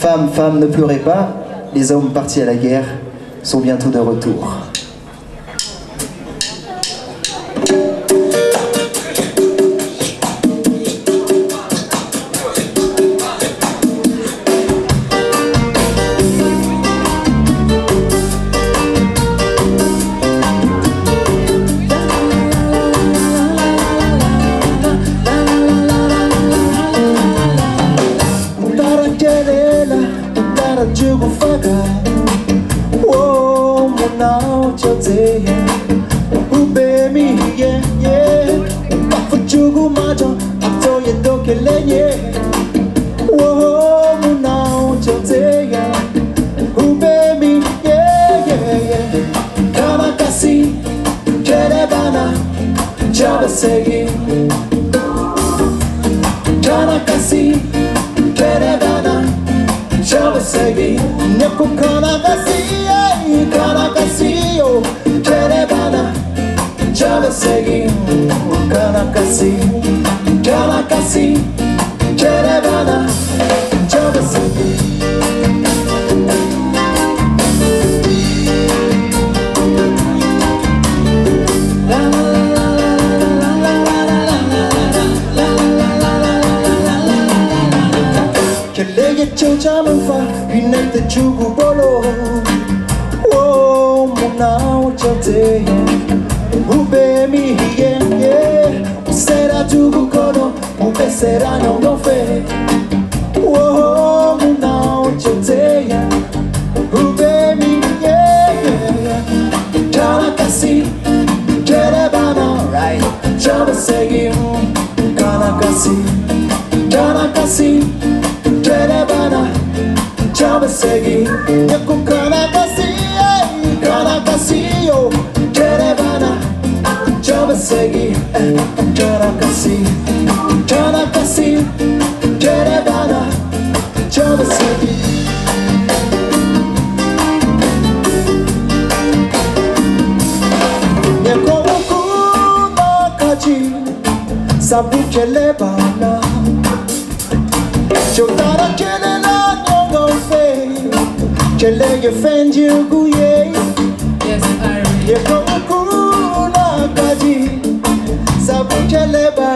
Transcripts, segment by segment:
Femmes, femmes, ne pleurez pas, les hommes partis à la guerre sont bientôt de retour. 我木恼这怎样，不被迷耶耶。付出过么着，得到又多可怜耶。我木恼这怎样，不被迷耶耶耶。卡拉卡西，克罗巴纳，加贝塞伊，卡拉卡西。consegue Neko kanagasi, kanagasi yo Kerebana, chalasegi Kanagasi, kanagasi Kerebana, chalasegi Que 개척자는 휘날 때 주고 벌어 오 나올 적대 후배 미히겐 예 세라 두고 걸어 후배 세라 너도 페 Sabu chele bana. Chotara chele na nyongo fe chele ye fendi uguye. Yes i ye kumu kokuna kaji sabu chele bana.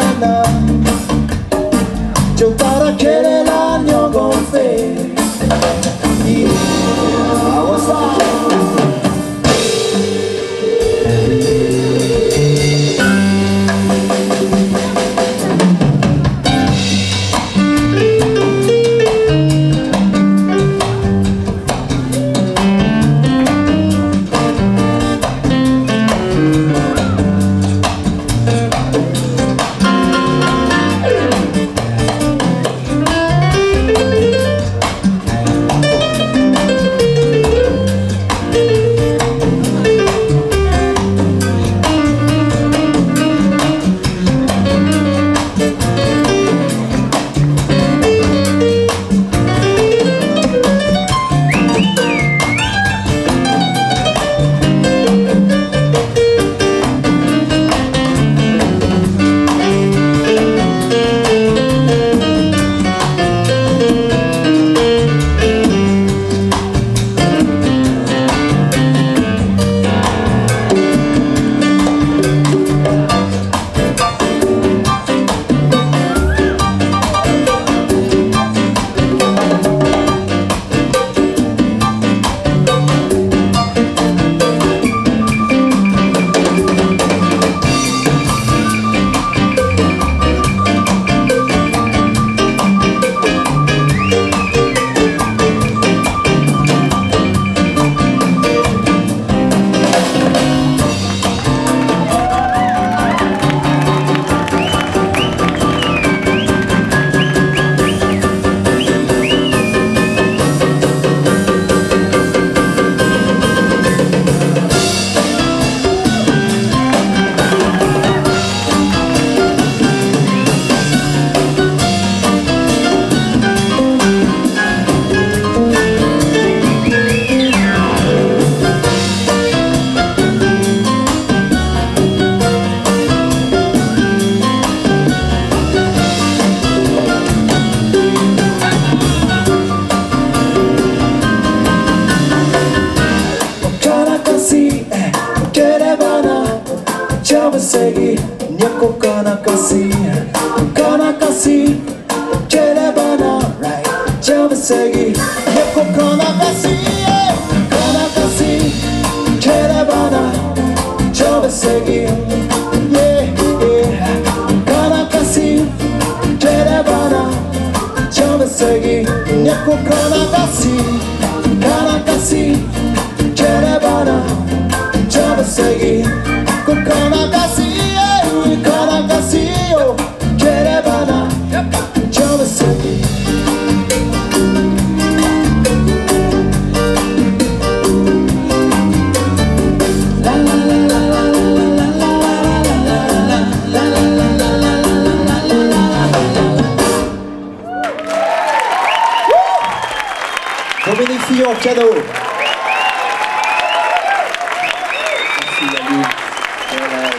segue Nyoko kana kasi Kana kasi Jere bana right Jame me Nyoko kana kasi Kana kasi Jere bana Jame Kana kasi Jere bana Jame segue Nyoko kana kasi Kana kasi Jere bana Jame segue Dominique Fillon, cadeau. Merci Yannick. Voilà.